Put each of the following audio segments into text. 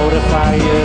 out of fire.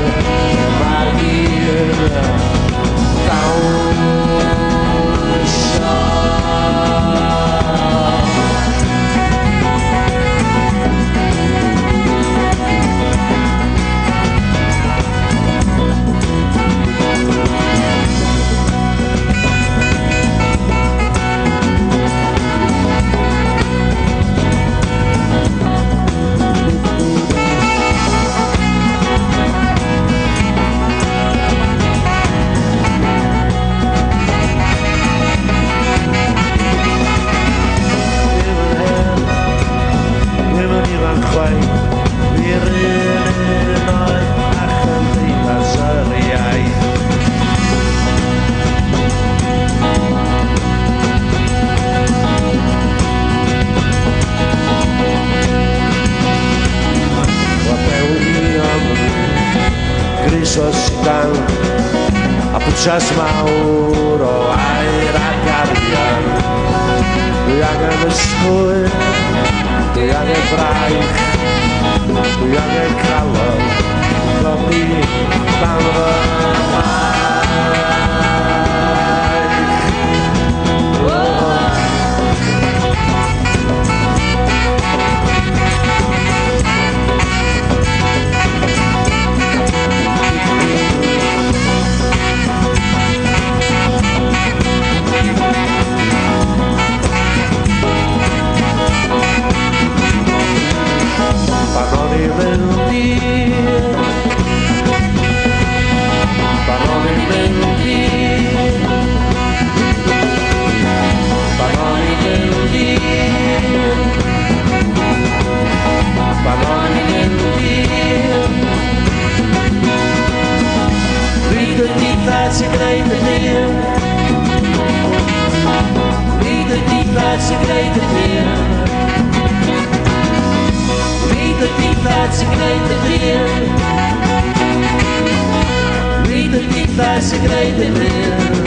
σωστά από τσάσμα ούρο αέρα καρδιά Λάγανε σχόλ, λάγανε βράιχ, λάγανε καλό that's a great thing.